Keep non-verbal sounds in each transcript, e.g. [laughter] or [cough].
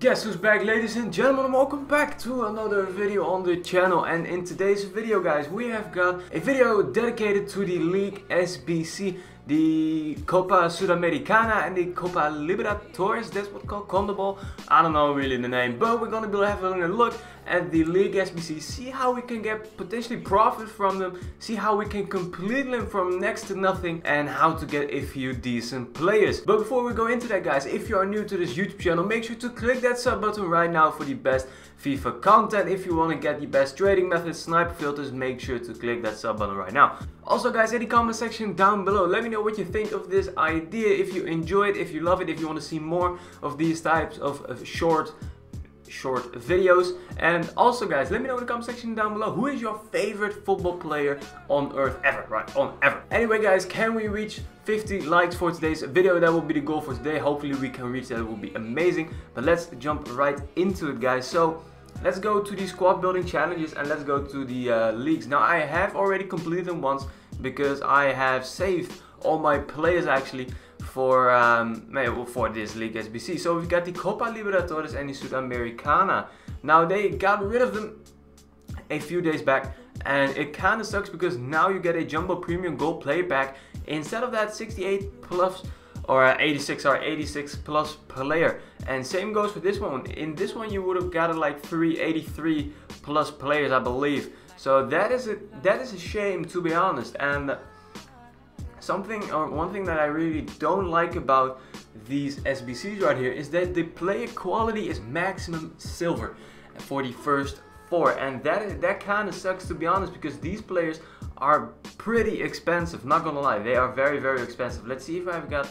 Guess who's back ladies and gentlemen? Welcome back to another video on the channel. And in today's video guys we have got a video dedicated to the League SBC the Copa Sudamericana and the Copa Libertadores, that's what called CONMEBOL. I don't know really the name, but we're gonna be having a look at the League SBC, see how we can get potentially profit from them, see how we can complete them from next to nothing, and how to get a few decent players. But before we go into that guys, if you are new to this YouTube channel, make sure to click that sub button right now for the best FIFA content. If you want to get the best trading methods, sniper filters, make sure to click that sub button right now. Also guys, in the comment section down below, let me know what you think of this idea. If you enjoy it, if you love it, if you want to see more of these types of, of short short videos. And also guys let me know in the comment section down below who is your favorite football player on earth ever right? On ever. Anyway guys can we reach 50 likes for today's video? That will be the goal for today. Hopefully we can reach that. It will be amazing. But let's jump right into it guys. So let's go to the squad building challenges and let's go to the uh, leagues. Now I have already completed them once because I have saved all my players actually for um, for this league SBC. So we've got the Copa Libertadores and the Sudamericana. Now they got rid of them a few days back and it kind of sucks because now you get a Jumbo Premium Gold Play Pack instead of that 68 plus or 86 or 86 plus player and same goes for this one in this one you would have got like 383 plus players I believe so that is a that is a shame to be honest and something or one thing that I really don't like about these SBCs right here is that the player quality is maximum silver for the first four and that that kind of sucks to be honest because these players are pretty expensive not gonna lie they are very very expensive let's see if I've got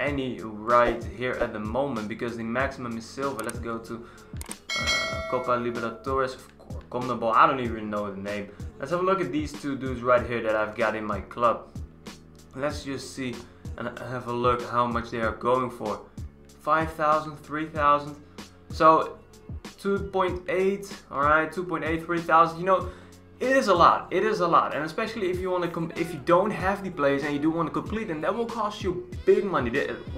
any right here at the moment because the maximum is silver. Let's go to uh, Copa Libertadores, CONMEBOL, I don't even know the name. Let's have a look at these two dudes right here that I've got in my club. Let's just see and have a look how much they are going for. 5,000, 3,000. So 2.8, all right, 2.8, 3,000. You know, it is a lot. It is a lot, and especially if you want to, come if you don't have the players and you do want to complete them, that will cost you big money.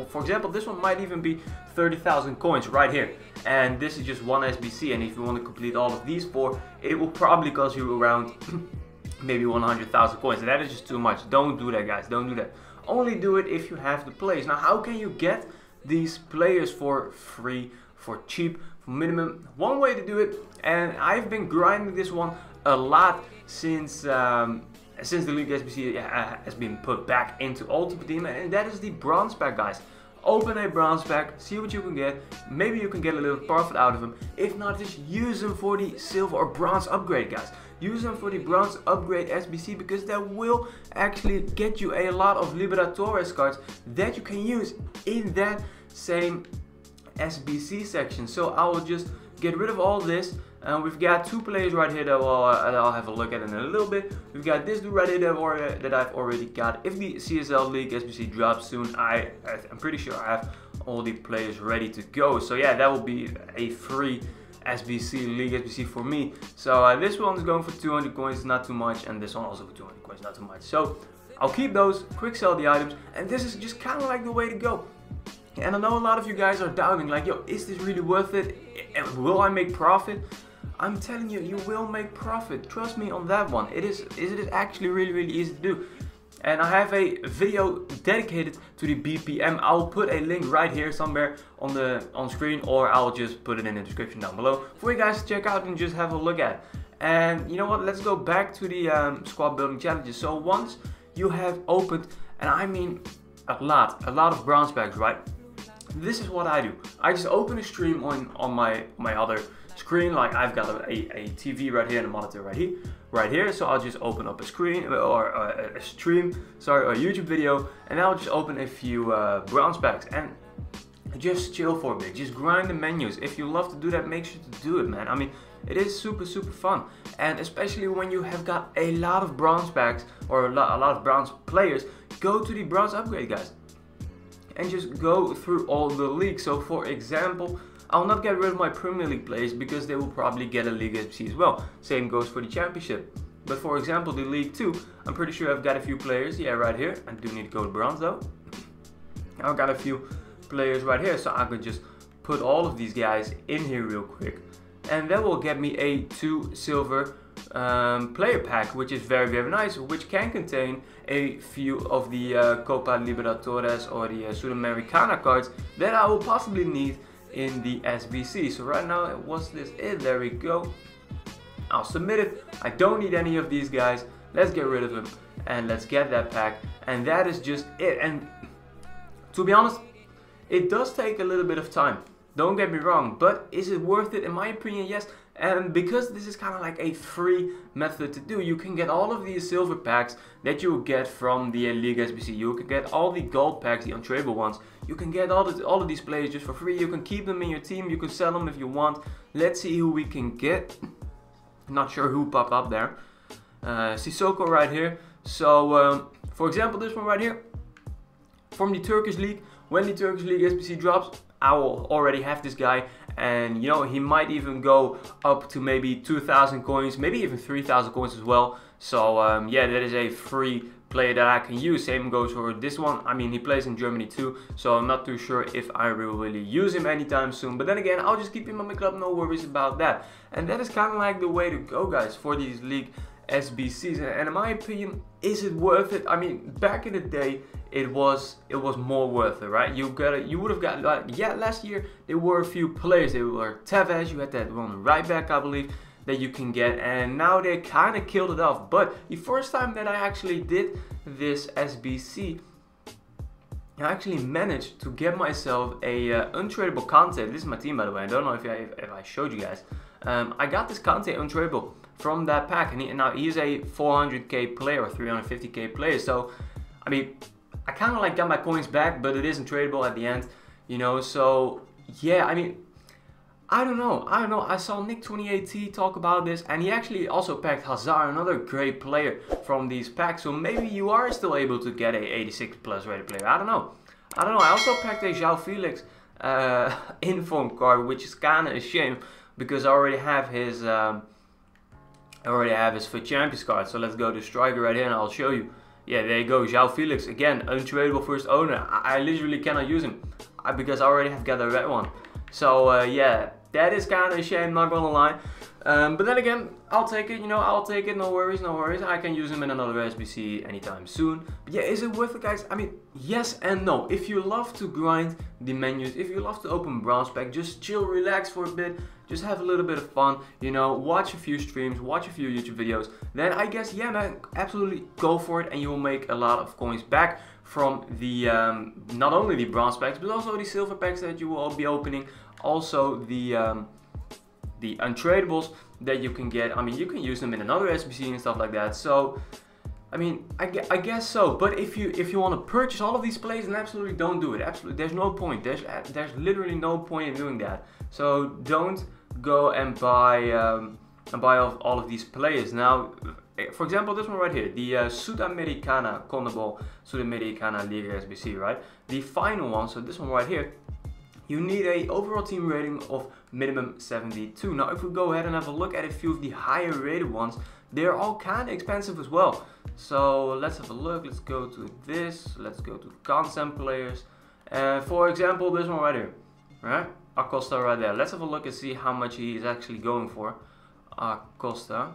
For example, this one might even be 30,000 coins right here, and this is just one SBC. And if you want to complete all of these four, it will probably cost you around [clears throat] maybe 100,000 coins, that is just too much. Don't do that, guys. Don't do that. Only do it if you have the players. Now, how can you get these players for free, for cheap, for minimum? One way to do it, and I've been grinding this one a lot since um, since the League SBC uh, has been put back into Ultimate Team and that is the bronze pack guys. Open a bronze pack, see what you can get, maybe you can get a little profit out of them. If not, just use them for the silver or bronze upgrade guys. Use them for the bronze upgrade SBC because that will actually get you a lot of Libertadores cards that you can use in that same SBC section. So I will just get rid of all this and we've got two players right here that, we'll, uh, that I'll have a look at in a little bit. We've got this dude right here that, that I've already got. If the CSL League SBC drops soon, I, I'm pretty sure I have all the players ready to go. So yeah, that will be a free SBC League SBC for me. So uh, this one is going for 200 coins, not too much, and this one also for 200 coins, not too much. So I'll keep those, quick sell the items, and this is just kind of like the way to go. And I know a lot of you guys are doubting, like, yo, is this really worth it? Will I make profit? I'm telling you, you will make profit. Trust me on that one. It is, it is actually really, really easy to do. And I have a video dedicated to the BPM. I'll put a link right here somewhere on the on screen or I'll just put it in the description down below for you guys to check out and just have a look at. And you know what, let's go back to the um, squad building challenges. So once you have opened, and I mean a lot, a lot of bronze bags, right? This is what I do. I just open a stream on, on my, my other screen like I've got a, a, TV right here and a monitor right here right here. So I'll just open up a screen or a, stream sorry a YouTube video and I'll just open a few uh, bronze packs. And just chill for a bit. Just grind the menus. If you love to do that make sure to do it man. I mean it is super super fun. And especially when you have got a lot of bronze packs or a lot, a lot of bronze players go to the bronze upgrade guys. And just go through all the leagues so for example I'll not get rid of my Premier League players because they will probably get a League SBC as well. Same goes for the Championship. But for example, the League 2, I'm pretty sure I've got a few players. Yeah, right here. I do need to go to bronze though. I've got a few players right here, so I could just put all of these guys in here real quick. And that will get me a 2 silver um, player pack, which is very, very nice, which can contain a few of the uh, Copa Libertadores or the uh, Sudamericana cards that I will possibly need in the SBC. So right now, it was this it? There we go. I'll submit it. I don't need any of these guys. Let's get rid of them and let's get that pack. And that is just it. And to be honest, it does take a little bit of time. Don't get me wrong, but is it worth it? In my opinion, yes. And because this is kind of like a free method to do, you can get all of these silver packs that you get from the League SBC. You can get all the gold packs, the untradeable ones. You can get all, the, all of these players just for free. You can keep them in your team. You can sell them if you want. Let's see who we can get. Not sure who popped up there. Uh, Sissoko right here. So, um, for example, this one right here. From the Turkish League. When the Turkish League SBC drops, I will already have this guy and you know he might even go up to maybe 2,000 coins, maybe even 3,000 coins as well. So um, yeah, that is a free player that I can use. Same goes for this one. I mean, he plays in Germany too, so I'm not too sure if I will really use him anytime soon. But then again, I'll just keep him on my club, no worries about that. And that is kind of like the way to go, guys, for these league SBCs. And in my opinion, is it worth it? I mean, back in the day, it was it was more worth it, right? You got it. You would have got like yeah. Last year there were a few players. There were Tevez. You had that one right back, I believe, that you can get, and now they kind of killed it off. But the first time that I actually did this SBC. I actually managed to get myself a uh, untradeable Kante. This is my team, by the way. I don't know if I, if, I showed you guys. Um, I got this content untradeable from that pack, and, he, now he's a 400k player or 350k player. So, I mean, I kind of like got my coins back, but it isn't tradable at the end, you know. So yeah, I mean, I don't know. I don't know. I saw Nick 28T talk about this, and he actually also packed Hazard, another great player from these packs. So maybe you are still able to get a 86 plus rated player. I don't know. I don't know. I also packed a João Felix uh, [laughs] inform card, which is kind of a shame because I already have his. Um, I already have his FUT Champions card. So let's go to striker right here, and I'll show you. Yeah, there you go. João Felix, again, untradeable first owner. I, I literally cannot use him uh, because I already have got a red one. So, uh, yeah, that is kind of a shame, not gonna lie. Um, but then again, I'll take it, you know, I'll take it, no worries, no worries. I can use him in another SBC anytime soon. But yeah, is it worth it, guys? I mean, yes and no. If you love to grind the menus, if you love to open bronze pack, just chill, relax for a bit, just have a little bit of fun, you know, watch a few streams, watch a few YouTube videos, then I guess, yeah, man, absolutely go for it and you will make a lot of coins back from the, um, not only the bronze packs, but also the silver packs that you will be opening, also the, um, the untradables that you can get. I mean, you can use them in another SBC and stuff like that. So, I mean, I, I guess so. But if you if you want to purchase all of these plays, then absolutely don't do it. Absolutely, there's no point. There's there's literally no point in doing that. So don't go and buy um, and buy all, all of these players. Now, eh, for example, this one right here, the uh, Sudamericana CONMEBOL Sudamericana Liga SBC, right? The final one, so this one right here, you need a overall team rating of minimum 72. Now if we go ahead and have a look at a few of the higher rated ones, they're all kind of expensive as well. So let's have a look, let's go to this, let's go to consent players. Uh, for example, this one right here, right? Acosta right there. Let's have a look and see how much he is actually going for. Acosta.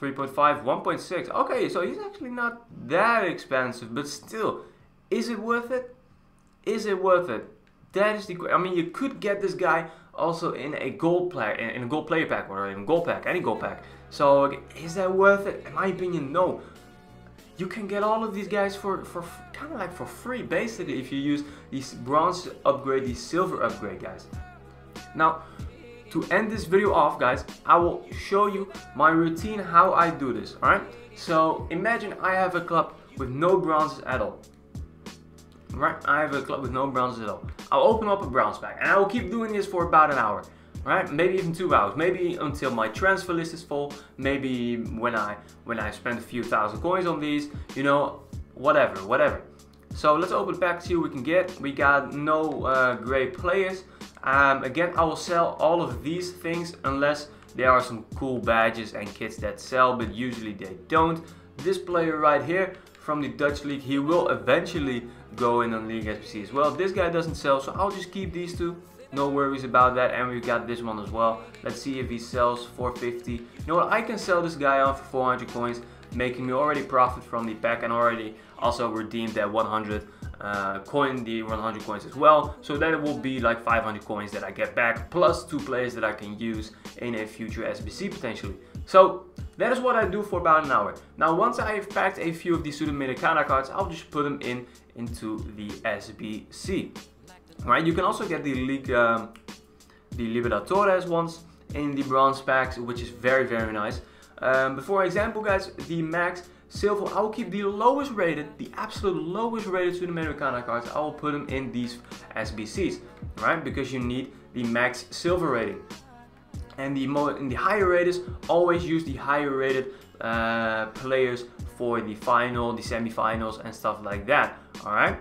3.5, 1.6. Okay, so he's actually not that expensive, but still, is it worth it? Is it worth it? That is the. I mean, you could get this guy also in a gold pack, in a gold player pack, or in a gold pack, any gold pack. So is that worth it? In my opinion, no. You can get all of these guys for for kind of like for free, basically, if you use these bronze upgrade, these silver upgrade, guys. Now, to end this video off, guys, I will show you my routine how I do this. All right. So imagine I have a club with no bronzes at all. Right, I have a club with no bronzes at all. I'll open up a bronze pack and I will keep doing this for about an hour. Right, maybe even two hours, maybe until my transfer list is full, maybe when I when I spend a few thousand coins on these, you know, whatever, whatever. So let's open the pack, see what we can get. We got no uh, great players. Um, again, I will sell all of these things unless there are some cool badges and kits that sell, but usually they don't. This player right here from the Dutch league, he will eventually go in on League SBC as well. This guy doesn't sell, so I'll just keep these two. No worries about that. And we've got this one as well. Let's see if he sells 450. You know what? I can sell this guy on for 400 coins, making me already profit from the pack and already also redeemed that 100 uh, coin the 100 coins as well so that it will be like 500 coins that I get back plus two players that I can use in a future SBC potentially so that is what I do for about an hour now once I have packed a few of these Sudamericana cards I'll just put them in into the SBC right you can also get the league um, the Libertadores ones in the bronze packs which is very very nice um, but for example guys the max silver. I will keep the lowest rated, the absolute lowest rated Sudamericana cards. I will put them in these SBCs, right? Because you need the max silver rating. And the more in the higher rateds, always use the higher rated uh, players for the final, the semifinals, and stuff like that. All right.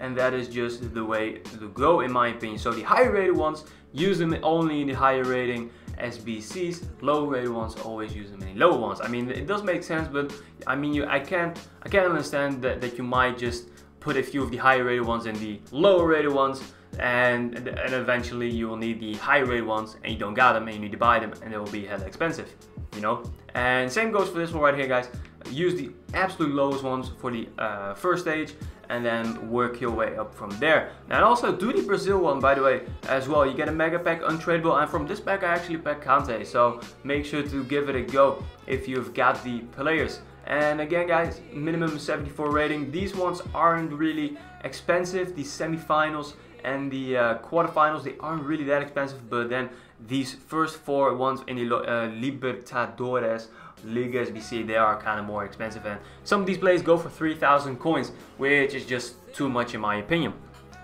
And that is just the way to go, in my opinion. So the higher rated ones, use them only in the higher rating SBCs, low rated ones always use the many low ones. I mean, it does make sense, but I mean, you, I can't, I can't understand that, that you might just put a few of the higher rated ones in the lower rated ones and, and eventually you will need the high rated ones and you don't got them and you need to buy them and they will be hella expensive, you know? And same goes for this one right here, guys. Use the absolute lowest ones for the uh, first stage and then work your way up from there. And also do the Brazil one by the way as well. You get a mega pack untradeable and from this pack I actually pack Kante. So make sure to give it a go if you've got the players. And again guys, minimum 74 rating. These ones aren't really expensive. The semifinals and the uh, quarterfinals, they aren't really that expensive. But then these first four ones in the uh, Libertadores Liga SBC, they are kind of more expensive. And some of these plays go for 3,000 coins, which is just too much in my opinion.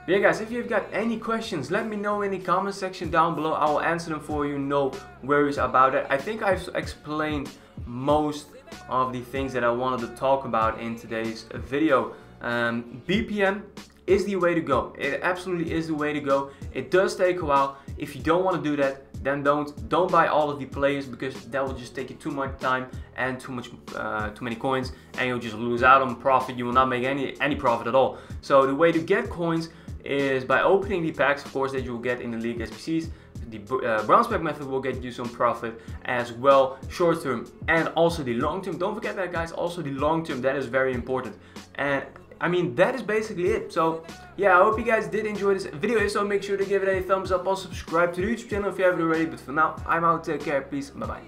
But yeah guys, if you've got any questions, let me know in the comment section down below. I will answer them for you, no worries about it. I think I've explained most of the things that I wanted to talk about in today's video. Um, BPM is the way to go. It absolutely is the way to go. It does take a while. If you don't want to do that, then don't don't buy all of the players because that will just take you too much time and too much uh, too many coins and you'll just lose out on profit. You will not make any any profit at all. So the way to get coins is by opening the packs of course that you will get in the league SBCs the uh, pack method will get you some profit as well short term and also the long term. Don't forget that guys also the long term that is very important. And I mean, that is basically it. So, yeah, I hope you guys did enjoy this video. If so, make sure to give it a thumbs up. or subscribe to the YouTube channel if you haven't already. But for now, I'm out. Take care. Peace. Bye-bye.